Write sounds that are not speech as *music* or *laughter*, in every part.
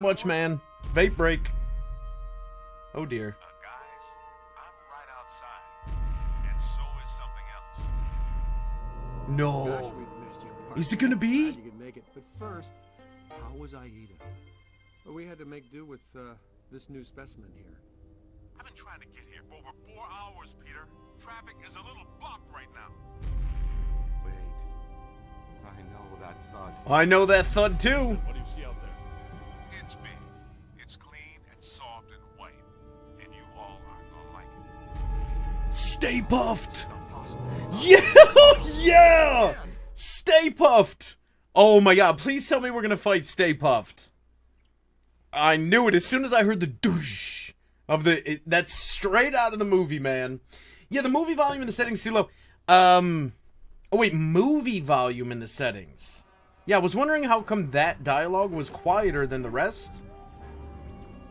much, man. Vape break. Oh dear. Uh, guys, I'm right outside, and so is something else. Gosh, No. we've missed you. Is it gonna be? You could make it. But first, how was Aida? Well, we had to make do with uh, this new specimen here. I've been trying to get here for over four hours, Peter. Traffic is a little blocked right now. Wait. I know that thud. I know that thud too. What do you see out there? It's big. It's clean and soft and white. And you all aren't gonna like it. Stay Puft. *laughs* Yeah, yeah. Stay Puft. Oh my god! Please tell me we're gonna fight Stay Puft. I knew it as soon as I heard the douche of the. It, that's straight out of the movie, man. Yeah, the movie volume in the settings too low. Um. Oh wait, movie volume in the settings. Yeah, I was wondering how come that dialogue was quieter than the rest.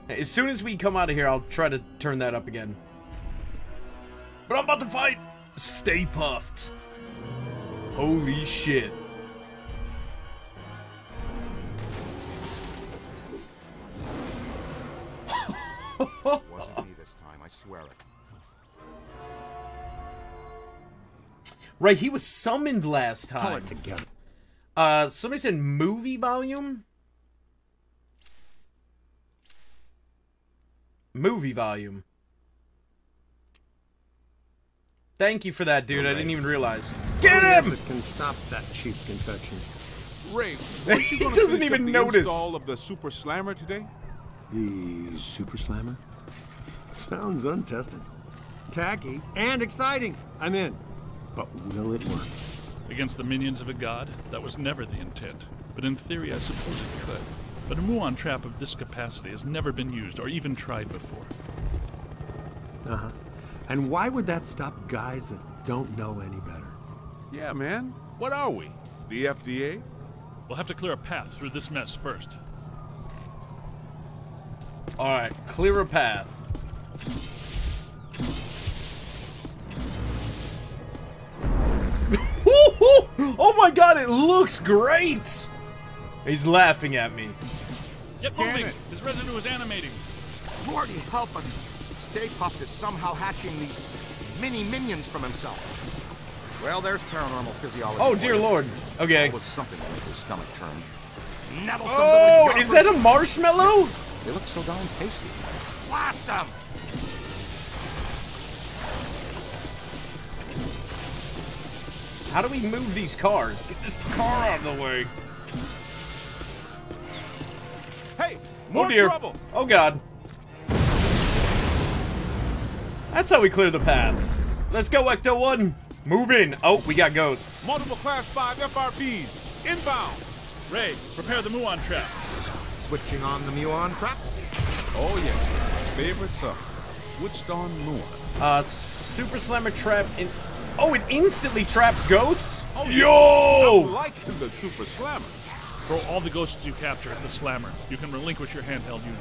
As soon as we come out of here, I'll try to turn that up again. But I'm about to fight Stay Puft. Holy shit. Wasn't me this time, I swear it. Right, he was summoned last time. Pull time. it together. Uh, somebody said movie volume? Movie volume. Thank you for that, dude. I didn't even realize. Get him! effort can stop that cheap confection. Ray, *laughs* He doesn't even the notice. install of the Super Slammer today? The Super Slammer? *laughs* Sounds untested. Tacky and exciting. I'm in. But will it work? Against the minions of a god? That was never the intent. But in theory, I suppose it could. But a Muon trap of this capacity has never been used or even tried before. Uh huh. And why would that stop guys that don't know any better? Yeah, man. What are we? The FDA? We'll have to clear a path through this mess first. Alright, clear a path. My god, it looks great! He's laughing at me. Get Scan moving! it. His residue is animating. Morty, help us. Stay Puft is somehow hatching these mini minions from himself. Well, there's paranormal physiology. Oh dear lord. Okay. It was something to make his stomach turn. Nibble some Oh, is that a marshmallow? They look so darn tasty. Blast them! How do we move these cars? Get this car out of the way. Hey, Oh more dear. trouble! Oh god. That's how we clear the path. Let's go, Ecto 1. Move in. Oh, we got ghosts. Multiple Class 5 FRBs. Inbound. Ray, prepare the Muon trap. Switching on the Muon trap. Oh, yeah. Favorite song. Switched on Muon. Uh, Super Slammer trap in. Oh, it instantly traps ghosts? Oh, I'm Yo! liking the Super Slammer. Throw all the ghosts you capture at the slammer. You can relinquish your handheld unit.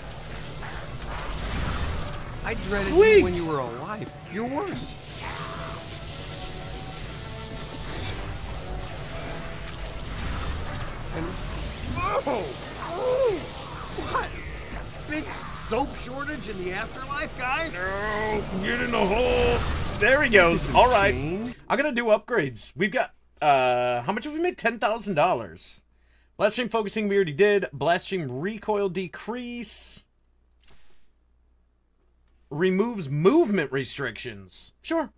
I dreaded Sweet. you when you were alive. You're worse. And oh, oh, what? Big soap shortage in the afterlife, guys? No, get in the hole. There he goes. All right. Change? I'm gonna do upgrades. We've got uh how much have we made? Ten thousand dollars. Blast stream focusing we already did. Blast stream recoil decrease. Removes movement restrictions. Sure.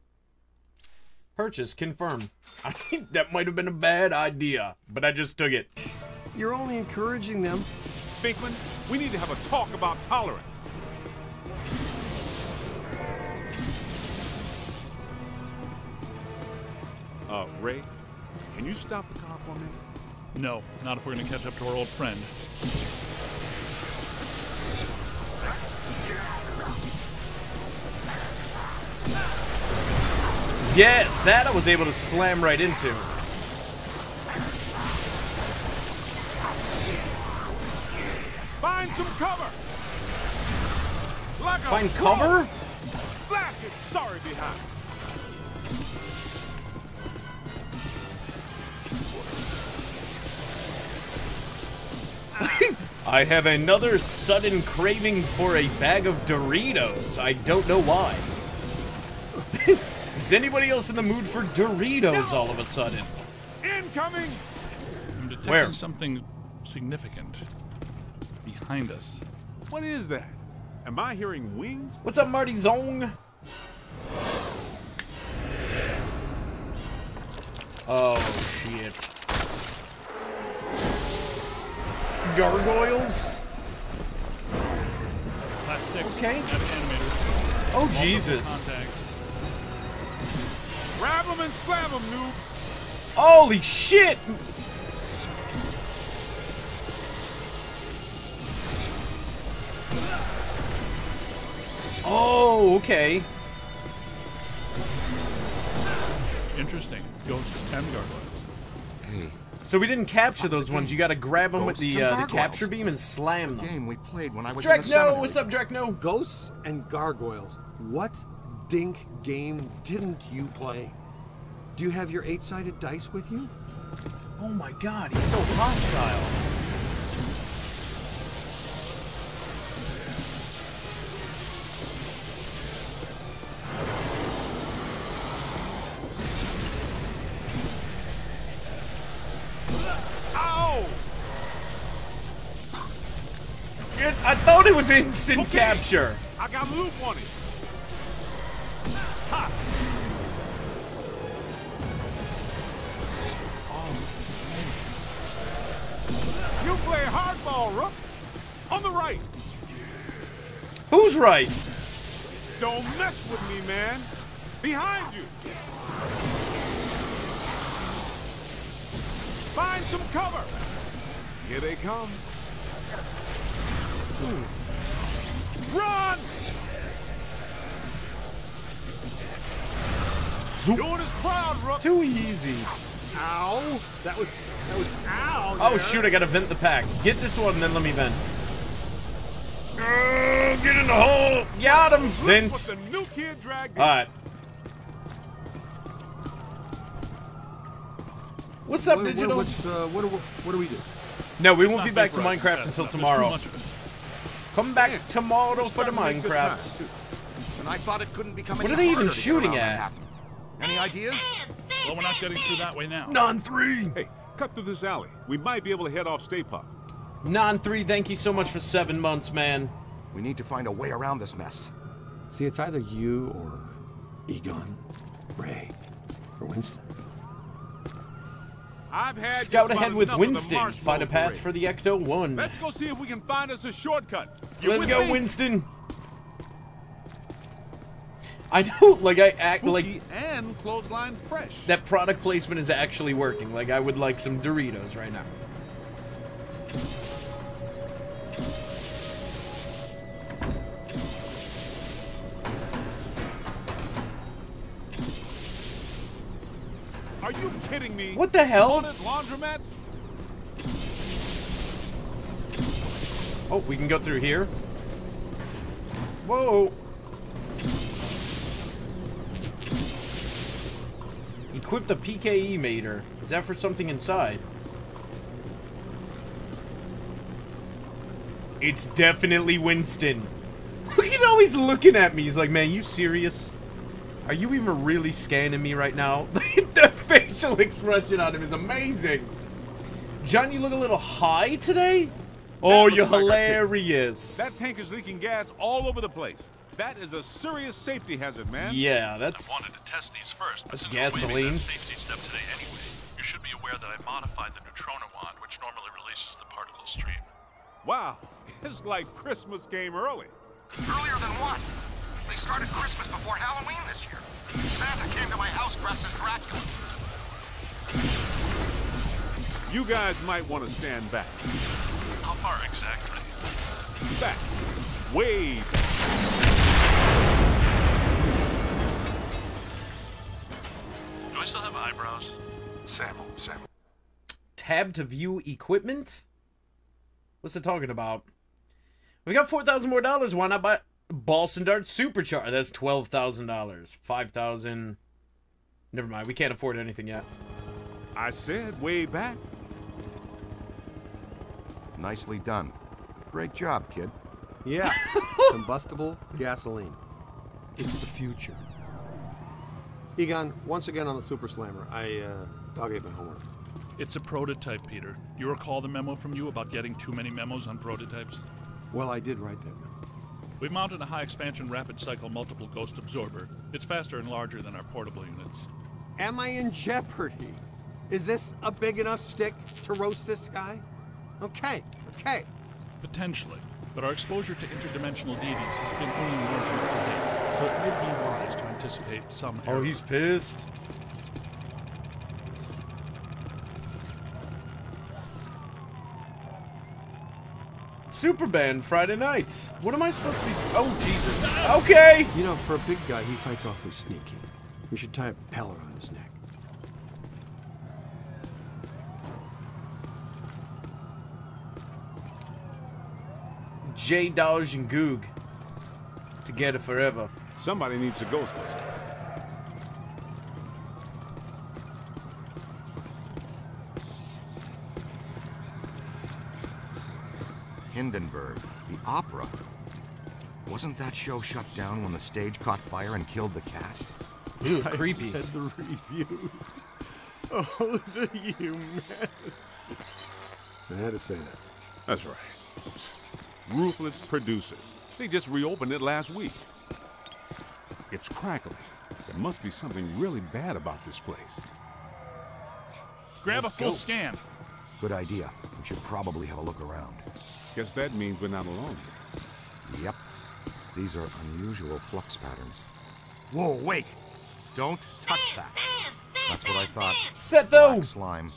Purchase confirmed. I think that might have been a bad idea, but I just took it. You're only encouraging them. Venkman, we need to have a talk about tolerance. Uh, Ray, can you stop the car for a minute? No, not if we're gonna catch up to our old friend. Yes, that I was able to slam right into. Find some cover! Like Find cover? Flash it, sorry behind. I have another sudden craving for a bag of Doritos. I don't know why. Is anybody else in the mood for Doritos all of a sudden? Incoming! I'm detecting Where? something significant behind us. What is that? Am I hearing wings? What's up, Marty Zong? Oh, shit. Gargoyles? Class 6. Okay. Oh, Multiple Jesus. Contacts. Grab them and slam them, noob! Holy shit! Oh, okay. Interesting. Ghosts and gargoyles. Hey, So we didn't capture those ones. You gotta grab them with the, uh, the capture beam and slam them. game we played when I was Drekno! seminary. What's up, Drekno? Ghosts and gargoyles. What dink game didn't you play? Do you have your eight-sided dice with you? Oh my god, he's so hostile. Was instant capture. I got loop on it. Ha! Oh, you play hardball, Rook. On the right. Who's right? Don't mess with me, man. Behind you. Find some cover. Here they come. Run! Doing his crowd, Too easy. Ow! That was that was ow. Oh shoot, I gotta vent the pack. Get this one and then let me vent. Oh, get in the hole! Got him! Look Vent. what the new kid dragged in. Alright. What's up, What, what, Digital? what's, uh, what, do, what do we do? No, we It's won't not be back to Minecraft fast until enough. There's too tomorrow. Much of it. Come back tomorrow We're for the starting to make good Minecraft. And I thought it couldn't become What are they even harder to get shooting at? Any ideas? Well, we're not getting through that way now. Non 3! Hey, cut through this alley. We might be able to head off Stay Puft. Non 3, thank you so much for seven months, man. We need to find a way around this mess. See, it's either you or Egon, Ray, or Winston. I've had Scout ahead with enough of the Winston. Find a path parade. for the Ecto 1. Let's go see if we can find us a shortcut. You Let's go, me? Winston. I *laughs* don't like I act like Spooky and clothesline fresh. that product placement is actually working. Like I would like some Doritos right now. You kidding me? What the hell? Laundromat? Oh, we can go through here. Whoa. Equip the PKE meter. Is that for something inside? It's definitely Winston. *laughs* Look at how he's looking at me. He's like, man, you serious? Are you even really scanning me right now? *laughs* the facial *laughs* expression on him is amazing. John, you look a little high today? Oh, you're like a hilarious. That tank is leaking gas all over the place. That is a serious safety hazard, man. Yeah, that's. I wanted to test these first, but That's since we're waiving gasoline. that safety step today anyway, you should be aware that I modified the neutrona wand, which normally releases the particle stream. Wow, *laughs* it's like Christmas came early. Earlier than what? They started Christmas before Halloween this year. Santa came to my house dressed as Dracula. You guys might want to stand back. How far exactly? Back. Way back. Do I still have eyebrows? Sample, sample. Tab to view equipment? What's it talking about? We got 4,000 more dollars. Why not buy Boson Dart Supercharger? That's $12,000. 5,000. Never mind. We can't afford anything yet. I said way back. Nicely done. Great job, kid. Yeah, *laughs* combustible gasoline. It's the future. Egon, once again on the Super Slammer, I uh, dog ate my homework. It's a prototype, Peter. You recall the memo from you about getting too many memos on prototypes? Well, I did write that memo. We've mounted a high expansion rapid cycle multiple ghost absorber. It's faster and larger than our portable units. Am I in jeopardy? Is this a big enough stick to roast this guy? Okay, okay. Potentially, but our exposure to interdimensional deities has been only marginal to date, so it would be wise to anticipate some Oh, he's pissed. Superband Friday nights. What am I supposed to be? Oh Jesus. Ah! Okay. You know, for a big guy, he fights awfully sneaky. We should tie a peller on his neck. J Dodge and Goog. Together forever. Somebody needs a ghost list. Hindenburg, the opera. Wasn't that show shut down when the stage caught fire and killed the cast? Ew, *laughs* creepy. Read the reviews. *laughs* Oh, the humanity. I had to say that. That's right. Ruthless producers. They just reopened it last week. It's crackling. There must be something really bad about this place. Grab a Let's full go. scan. Good idea. We should probably have a look around. Guess that means we're not alone. Yep. These are unusual flux patterns. Whoa, wait! Don't touch that. That's what I thought. Set though. Black slime.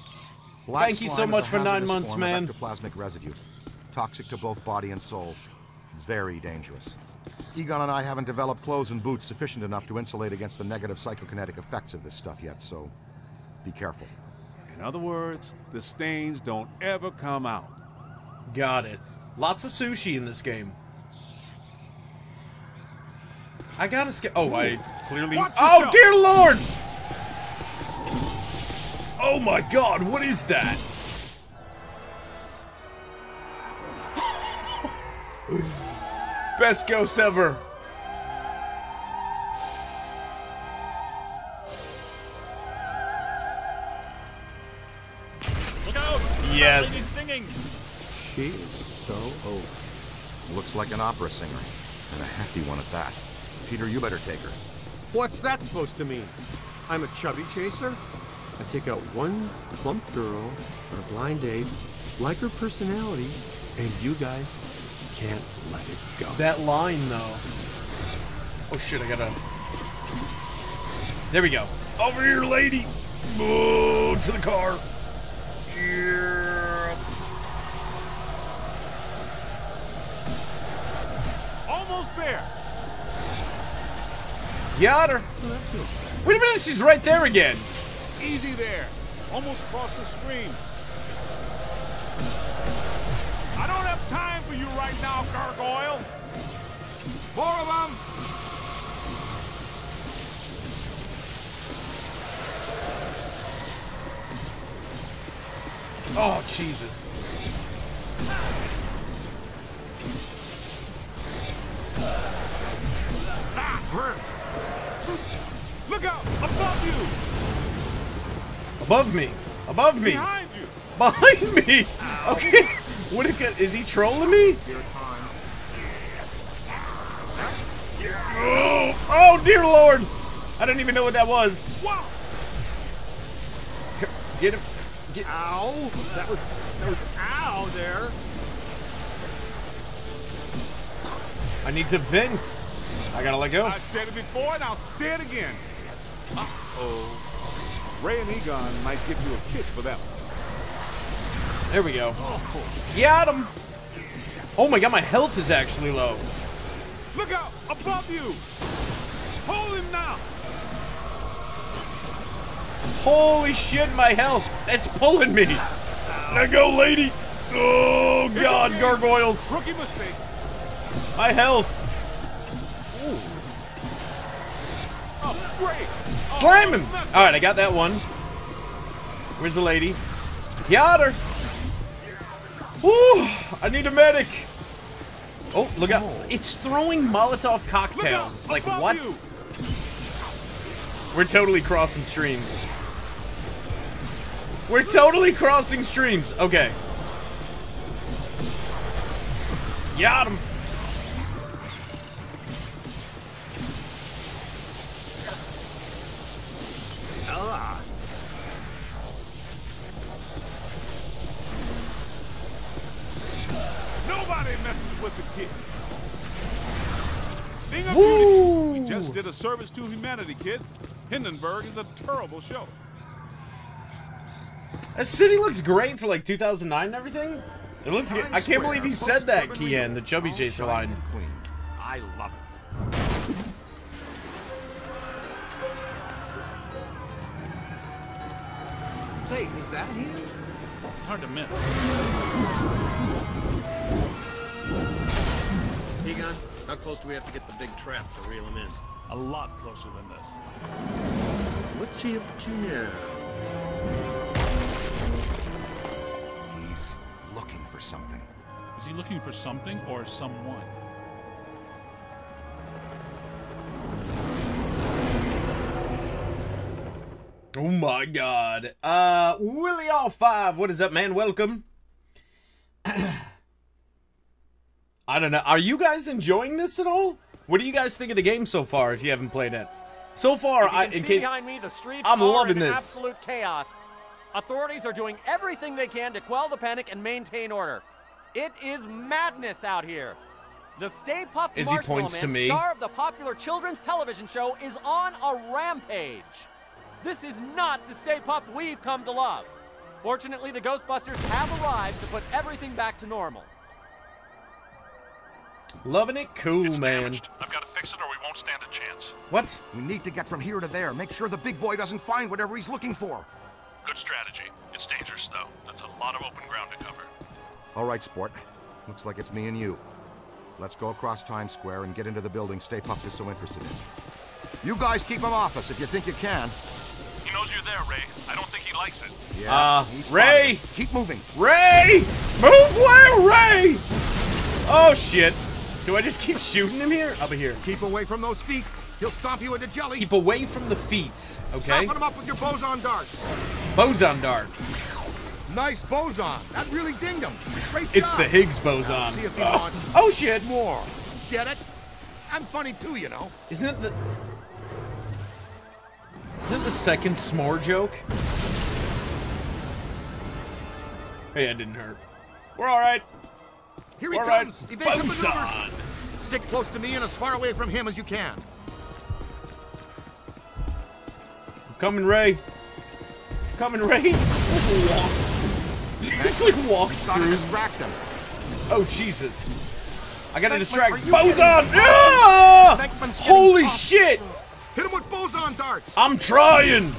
Black Thank you so much for nine months, man. Of ectoplasmic residue. Toxic to both body and soul. Very dangerous. Egon and I haven't developed clothes and boots sufficient enough to insulate against the negative psychokinetic effects of this stuff yet, so be careful. In other words, the stains don't ever come out. Got it. Lots of sushi in this game. I gotta skip. Oh, I clearly. Watch Oh, yourself. dear lord! Oh my god, what is that? *laughs* Best ghost ever. Look out! Yes. That lady's singing. She is so old. Looks like an opera singer. And a hefty one at that. Peter, you better take her. What's that supposed to mean? I'm a chubby chaser? I take out one plump girl on a blind date, like her personality, and you guys can't let it go. That line, though. Oh shit, I gotta. There we go. Over here, lady. Oh, to the car. Yeah. Almost there. Got her. Wait a minute, she's right there again. Easy there. Almost across the stream. For you right now, Gargoyle. More of them. Oh, Jesus. Ah, that hurt. Look out! Above you! Above me. Above me. Behind you! Behind me. Okay. What is, it- is he trolling me? Oh, oh, dear Lord. I don't even know what that was. Get him. Get. Ow! That was that was ow there. I need to vent. I gotta let go. I said it before and I'll say it again. Uh-oh. Ray and Egon might give you a kiss for that one. There we go. Got him. Oh my god, my health is actually low. Look out! Above you! Hold him now! Holy shit, my health. It's pulling me. Let go, lady. Oh god, gargoyles. Rookie mistake. My health. Oh, great! Oh, Slam him. mess All right, I got that one. Where's the lady? Got her. Woo! I need a medic. Oh, look out. Oh. It's throwing Molotov cocktails. Like, what? you. We're totally crossing streams. We're totally crossing streams. Okay. Got him. Did a service to humanity, kid. Hindenburg is a terrible show. That city looks great for like 2009 and everything. It looks good. I can't believe he said that, Kian, the Chubby Chaser line. Clean. I love it. Say, is that him? It's hard to miss. Egon, how close do we have to get the big trap to reel him in? A lot closer than this. What's he up to now? He's looking for something. Is he looking for something or someone? Oh my god. Uh, Willie All Five. What is up, man? Welcome. *clears throat* I don't know. Are you guys enjoying this at all? What do you guys think of the game so far? If you haven't played it, so far, I in case behind me, the streets I'm are loving in this. absolute chaos. Authorities are doing everything they can to quell the panic and maintain order. It is madness out here. The Stay Puft As he Marshmallow points to Man, me. star of the popular children's television show, is on a rampage. This is not the Stay Puft we've come to love. Fortunately, the Ghostbusters have arrived to put everything back to normal. Loving it, cool, It's man. damaged. I've got to fix it or we won't stand a chance. What? We need to get from here to there. Make sure the big boy doesn't find whatever he's looking for. Good strategy. It's dangerous, though. That's a lot of open ground to cover. All right, sport. Looks like it's me and you. Let's go across Times Square and get into the building Stay Puft is so interested in. You guys keep him off us if you think you can. He knows you're there, Ray. I don't think he likes it. Yeah. Uh, he's Ray! us. Keep moving. Ray, move where, Ray? Oh shit! Do I just keep shooting him here? I'll here. Keep away from those feet. He'll stomp you into jelly. Keep away from the feet. Okay. Soften him up with your boson darts. Boson dart. Nice boson. That really dinged him. Great job. It's the Higgs Now boson. see if he Oh. Oh shit! more. Get it? I'm funny too, you know. Isn't it the? Isn't it the second s'more joke? Hey, that didn't hurt. We're all right. Here he All right. comes. Evasive Boson. maneuvers. Stick close to me and as far away from him as you can. I'm coming, Ray. Coming, Ray. *laughs* Just like walks. *laughs* Just like walks through. distract. Oh Jesus! I gotta Venkman, distract are you Boson. getting- Ah! Holy shit! Hit him with boson darts. I'm trying.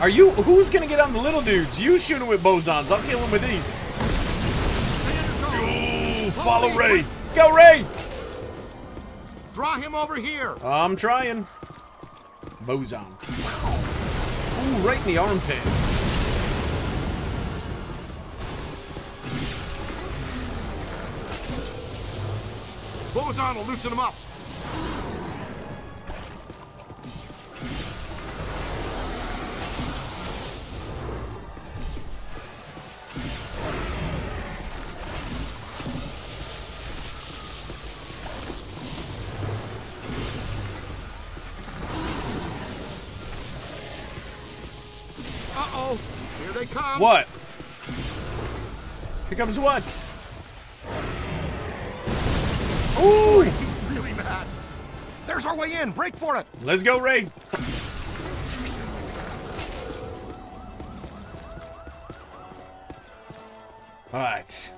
Are you? Who's gonna get on the little dudes? You shoot him with bosons. I'll kill him with these. Ooh, follow Ray. Let's go, Ray. Draw him over here. I'm trying. Boson. Ooh, right in the armpit. Boson will loosen him up. Here. What? Here comes what? Ooh! He's really mad. There's our way in. Break for it. Let's go, Ray. All right.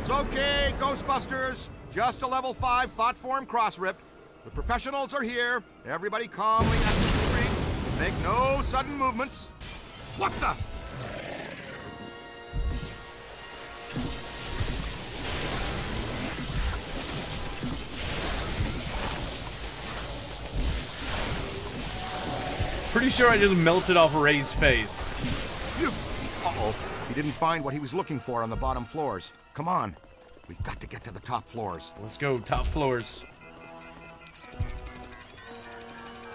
It's okay, Ghostbusters. Just a level 5 thought form cross rip. The professionals are here. Everybody calmly exit the street. Make no sudden movements. What the? Pretty sure I just melted off Ray's face. Uh-oh. He didn't find what he was looking for on the bottom floors. Come on. We've got to get to the top floors. Let's go, top floors.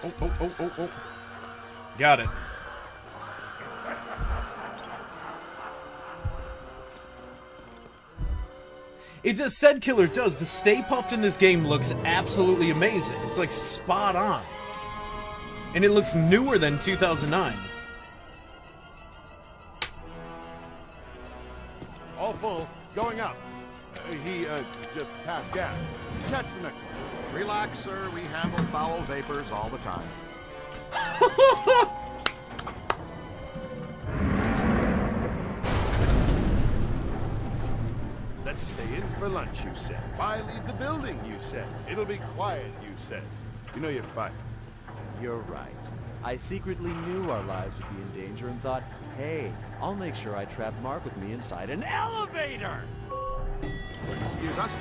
Oh, oh, oh, oh, oh. Got it. It does, said killer does. The Stay Puft in this game looks absolutely amazing. It's like spot on. And it looks newer than 2009. All full. Going up. Uh, he, uh, just passed gas. Catch the next one. Relax, sir. We handle foul vapors all the time. *laughs* Let's stay in for lunch, you said. Why leave the building, you said. It'll be quiet, you said. You know you're fired. You're right. I secretly knew our lives would be in danger and thought, hey, I'll make sure I trap Mark with me inside an elevator! Excuse us?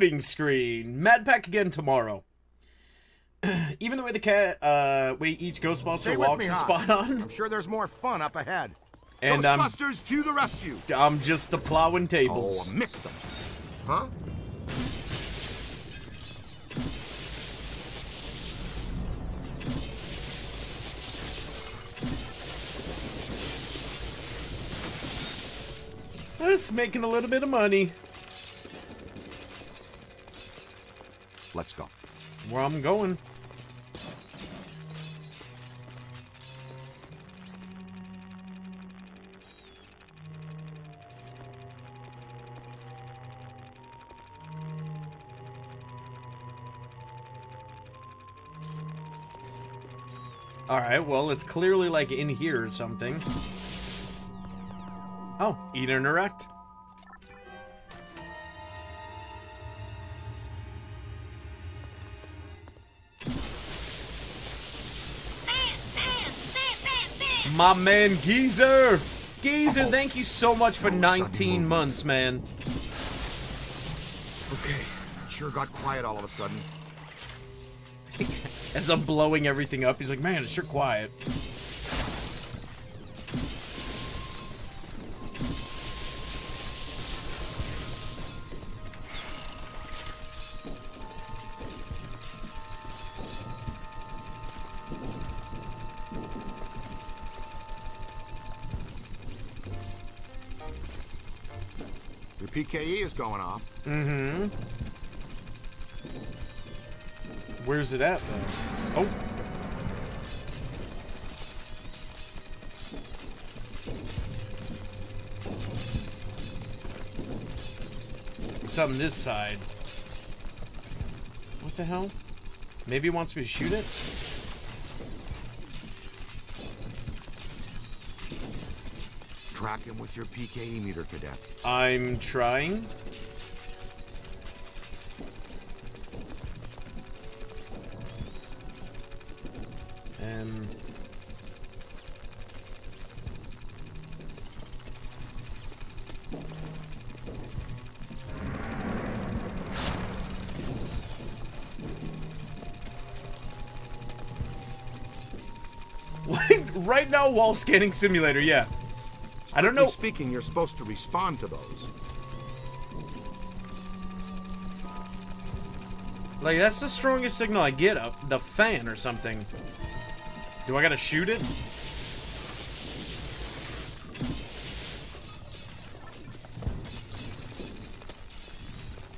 Loading screen. Mad Pack again tomorrow. *clears throat* Even the way the cat, uh, way each Ghostbuster Stay walks me, is spot on. I'm sure there's more fun up ahead. And I'm, Ghostbusters to the rescue. I'm just the plowing tables. Oh, mix them. Huh? Just making a little bit of money. Let's go. Where I'm going. Alright, well, it's clearly like in here or something. Oh, eat and erect. My man Geezer! Geezer, oh. thank you so much for 19 months, man. Okay. Sure got quiet all of a sudden. *laughs* As I'm blowing everything up, he's like, man, it's sure quiet. Going off. Mm-hmm. Where's it at, though? Oh. It's on this side. What the hell? Maybe he wants me to shoot it? Track him with your PKE meter, cadet. I'm trying. Right now, wall scanning simulator. Yeah, I don't know. Speaking, you're supposed to respond to those. Like, that's the strongest signal I get up. The fan or something. Do I gotta shoot it?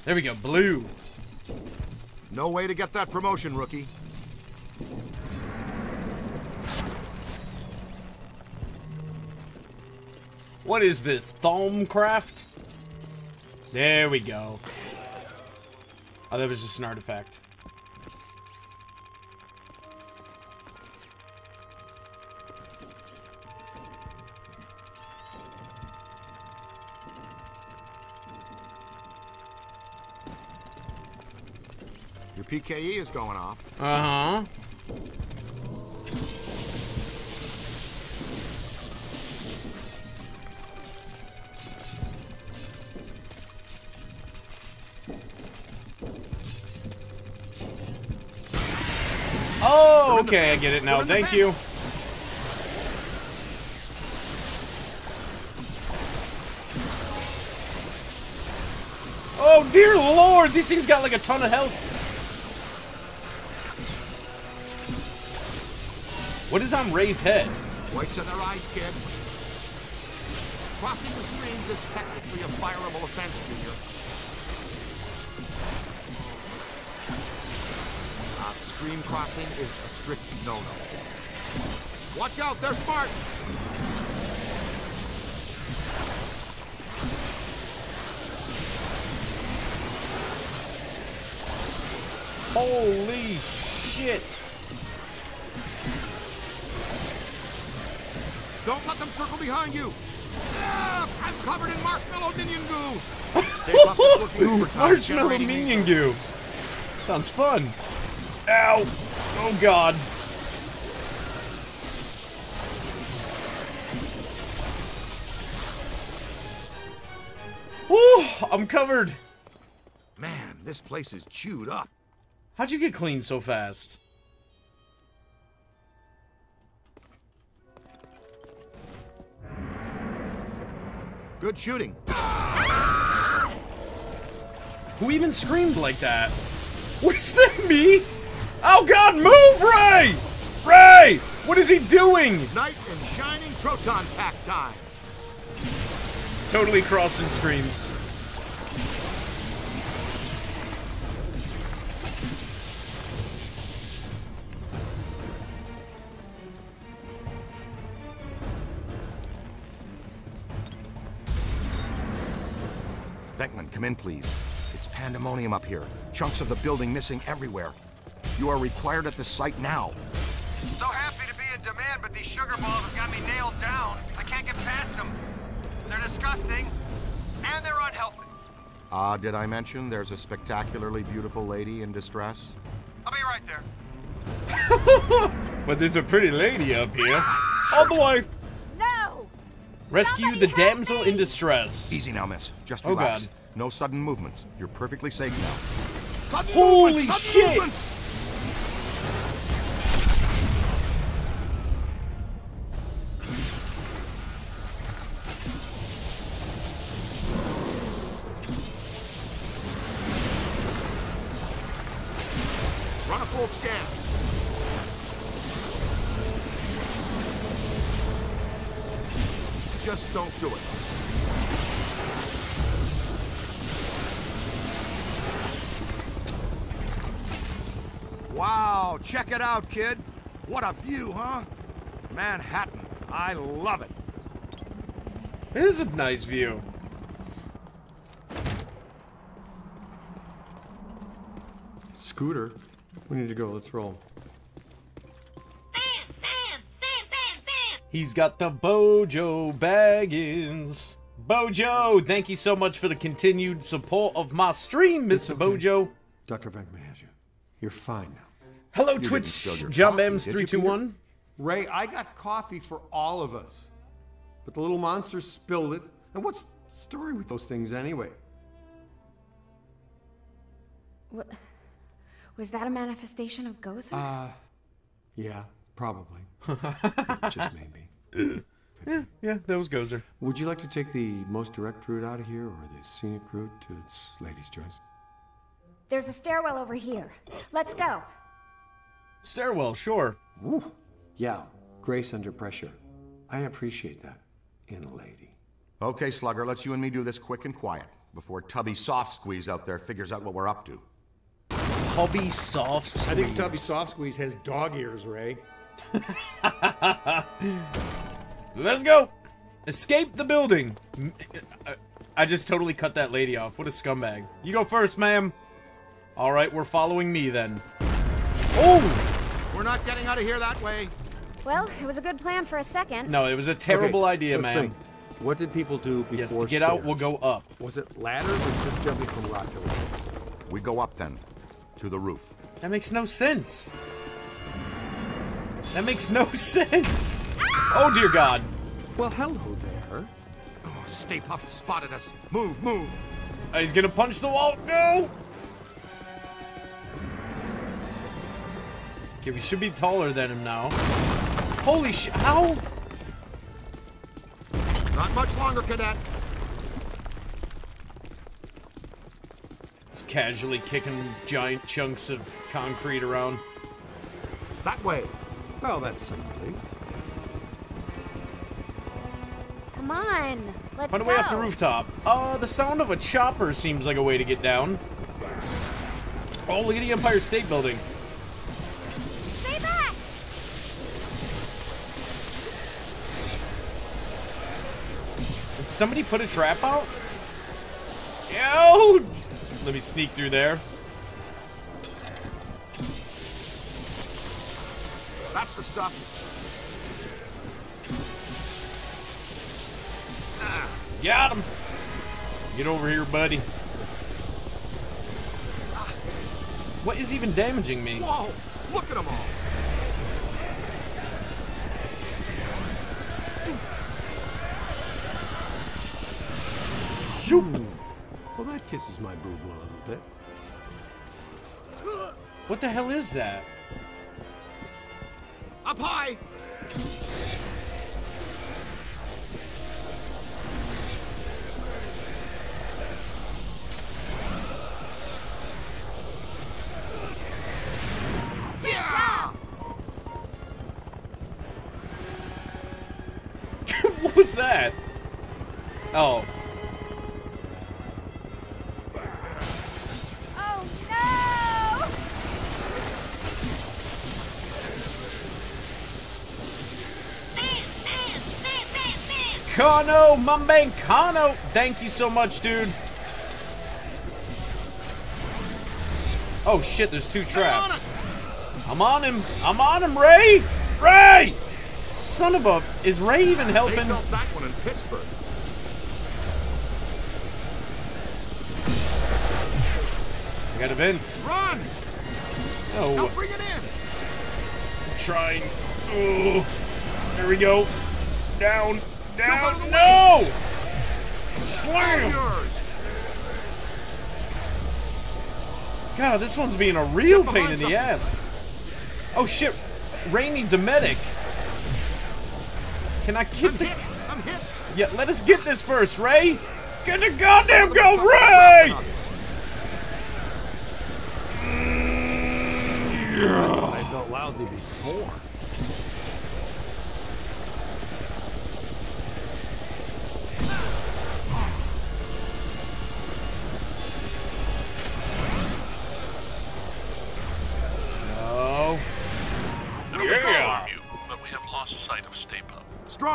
There we go, blue. No way to get that promotion, rookie. What is this, Thalmcraft? There we go. Oh, that was just an artifact. Your PKE is going off. Uh-huh. Okay, I get it now. Thank you. Oh, dear lord! This thing's got like a ton of health. What is on Ray's head? Whites of their eyes, kid. Crossing the streams is technically a fireable offense, Junior. Stream crossing is a strict no-no. Watch out, they're smart! Holy shit! Don't let them circle behind you! Ah, I'm covered in marshmallow minion goo! *laughs* Stay puft is working Marshmallow minion goo. Sounds fun. Ow! Oh god. Woo! I'm covered. Man, this place is chewed up. How'd you get clean so fast? Good shooting. Who even screamed like that? *laughs* Was that me? Oh god, move, Ray! Ray! What is he doing? Night and shining proton pack time. Totally crossing streams. Venkman, come in, please. It's pandemonium up here. Chunks of the building missing everywhere. You are required at the site now. So happy to be in demand, but these sugar balls have got me nailed down. I can't get past them. They're disgusting, and they're unhealthy. Ah, did I mention there's a spectacularly beautiful lady in distress? I'll be right there. *laughs* But there's a pretty lady up here. All the way. No! Rescue Somebody the damsel me! in distress. Easy now, miss. Just Oh, relax. God. No sudden movements. You're perfectly safe now. Holy movements, shit! movements! Out, kid. What a view, huh? Manhattan. I love it. It is a nice view. Scooter, we need to go. Let's roll. He's got the Bojo Baggins. Bojo, thank you so much for the continued support of my stream, Mr. Okay. Bojo. Dr. Venkman has you. You're fine now. Hello, didn't Twitch. spill Jump coffee, M's three two one. Ray, I got coffee for all of us. But the little monster spilled it. And what's the story with those things anyway? What, was that a manifestation of Gozer? Uh, yeah, probably. *laughs* Just maybe. *laughs* Yeah, yeah, that was Gozer. Would you like to take the most direct route out of here or the scenic route? To It's lady's choice. There's a stairwell over here. Let's go. Stairwell, sure. Woo. Yeah, grace under pressure. I appreciate that in a lady. Okay, Slugger, let's you and me do this quick and quiet before Tubby Soft Squeeze out there figures out what we're up to. Tubby soft squeeze. I think Tubby Soft Squeeze has dog ears, Ray. *laughs* Let's go. Escape the building. I- *laughs* I just totally cut that lady off. What a scumbag. You go first, ma'am. All right, we're following me then. Oh! We're not getting out of here that way. Well, it was a good plan for a second. No, it was a terrible Okay, idea, let's think. What did people do before Yes, to get out, we'll go up. Was it ladders or just jumping from rock to rock? We go up then, to the roof. That makes no sense. That makes no *laughs* sense. Oh, dear God. Well, hello there. Oh, Stay Puft spotted us. Move, move. Uh, He's gonna punch the wall. No! Okay, we should be taller than him now. Holy sh- how? Not much longer, cadet. Just casually kicking giant chunks of concrete around. That way. Well, that's some relief. Come on, let's Find a go. way off the rooftop. Uh, the sound of a chopper seems like a way to get down. Oh, look at the Empire State Building. Stay back! Did somebody put a trap out? Yo! Let me sneak through there. That's the stuff. Got him! Get over here, buddy. What is even damaging me? Whoa! Look at them all. Kisses my boob a little bit. What the hell is that? Kano, Mumbang Kano! Thank you so much, dude. Oh shit, there's two traps. I'm on him. I'm on him, Ray! Ray! Son of a... Is Ray even They helping? that one in Pittsburgh. I got a vent. Run! Oh, Now bring it in. trying. Oh, there we go. Down, down. of No! All Slam! God, this one's being a real pain behind in the ass. Oh shit, Ray needs a medic. Can I get I'm the? hit. I'm hit. Yeah, let us get this first, Ray. Get the goddamn go, Ray! I felt lousy before.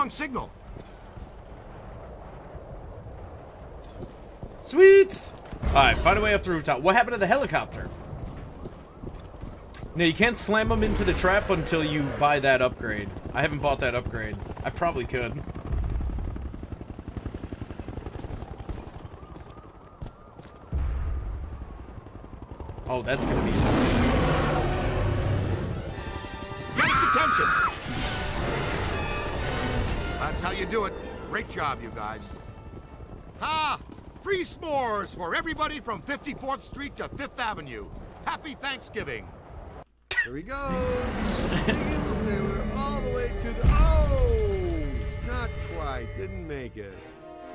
Signal. Sweet. All right, find a way up the rooftop. What happened to the helicopter? No, you can't slam them into the trap until you buy that upgrade. I haven't bought that upgrade. I probably could. Oh, that's gonna be. Attention. That's how you do it. Great job, you guys. Ha! Free s'mores for everybody from 54th Street to 5th Avenue. Happy Thanksgiving. Here he goes. Sailor all the way to the. Oh! Not quite. Didn't make it.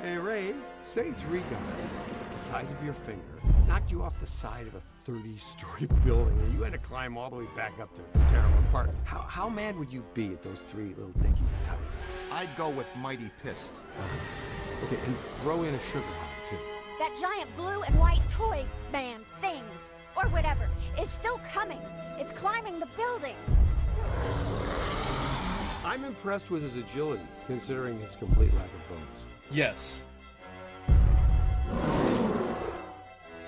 Hey, Ray, say three guys the size of your finger knocked you off the side of a 30 story *laughs* building and you had to climb all the way back up to tear them apart. How, how mad would you be at those three little dinky types? I'd go with Mighty Pissed. Uh-huh. Okay, and throw in a sugar high, too. That giant blue and white toy man thing, or whatever, is still coming. It's climbing the building. I'm impressed with his agility, considering his complete lack of bones. Yes.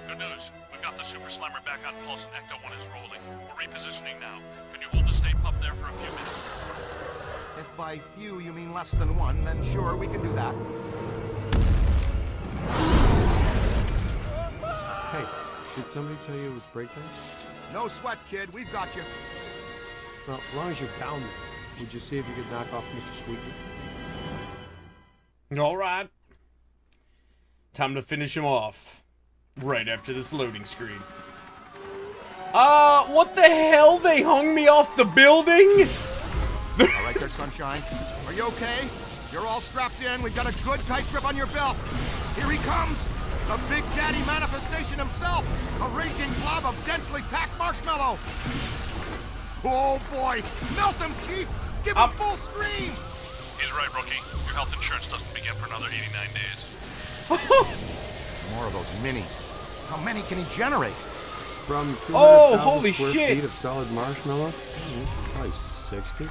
Good news. We've got the Super Slammer back on pulse and Ecto 1 is rolling. We're repositioning now. Can you hold the Stay Puft there for a few minutes? If by few you mean less than one, then sure, we can do that. Hey, did somebody tell you it was break time? No sweat, kid. We've got you. Well, as long as you're down there, would you see if you could knock off Mr. Sweetness? All right. Time to finish him off. Right after this loading screen. Uh, what the hell? They hung me off the building? All right there, Sunshine. Are you okay? You're all strapped in. We've got a good tight grip on your belt. Here he comes. The Big Daddy manifestation himself. A raging blob of densely packed marshmallow. Oh boy. Melt him, Chief. Give him full stream. He's right, rookie. Your health insurance doesn't begin for another 89 days. *laughs* More of those minis. How many can he generate? From 200,000 Oh, holy square shit. feet of solid marshmallow? Mm, Probably 60.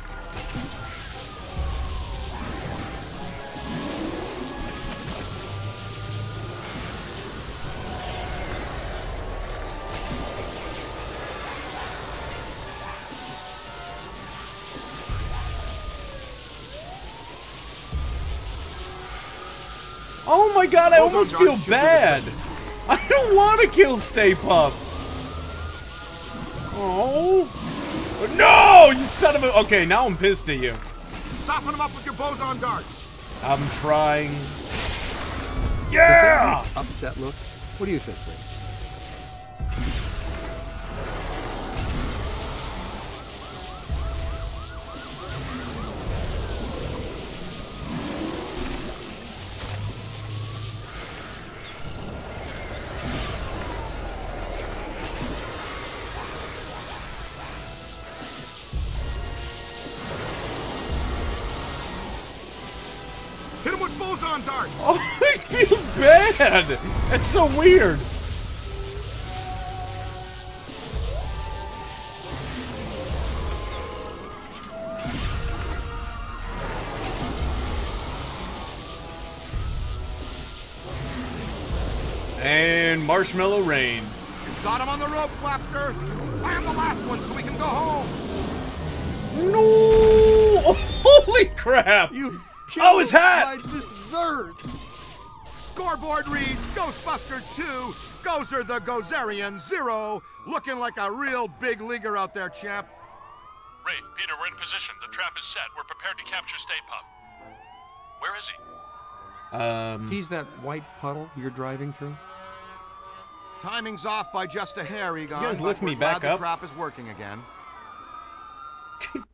My god, I almost feel bad. I don't want to kill Stay Puft. Oh. No, you son of a... Okay, now I'm pissed at you. Soften him up with your boson darts. I'm trying. Yeah! upset look? What do you think, Rick? Darts. Oh, *laughs* it feels bad. That's so weird. And Marshmallow Rain. You Got him on the ropes, Lapster. Slam the last one so we can go home. No! *laughs* Holy crap! You've Oh, his hat! My! Scoreboard reads Ghostbusters 2, Gozer the Gozerian 0. Looking like a real big leaguer out there, champ. Ray, Peter, we're in position. The trap is set. We're prepared to capture Stay Puft. Where is he? Um, He's that white puddle you're driving through? Timing's off by just a hair, Egon. guys but lift we're me glad back the trap is working again. *laughs*